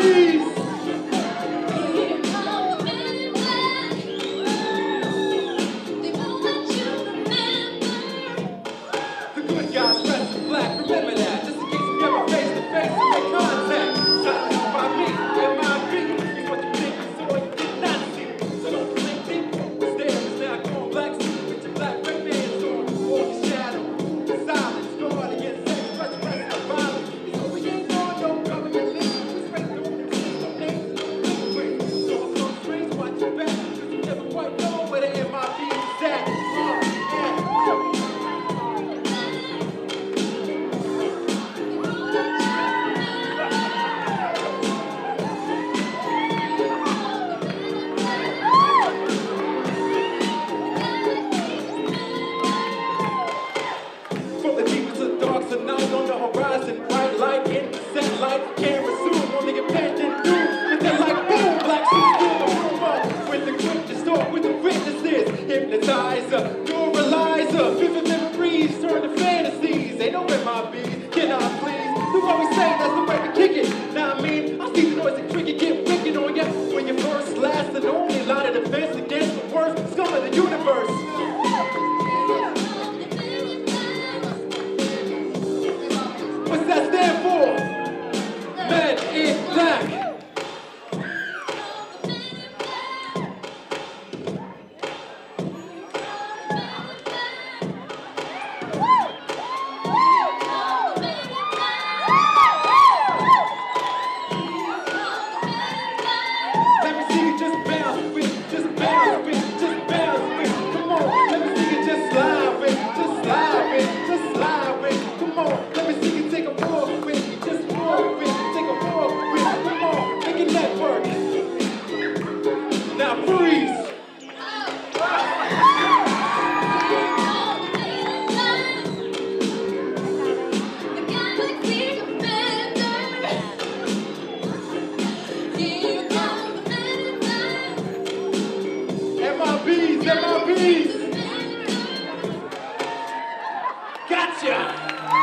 Whee! Now freeze! MIBs, MIBs! Gotcha!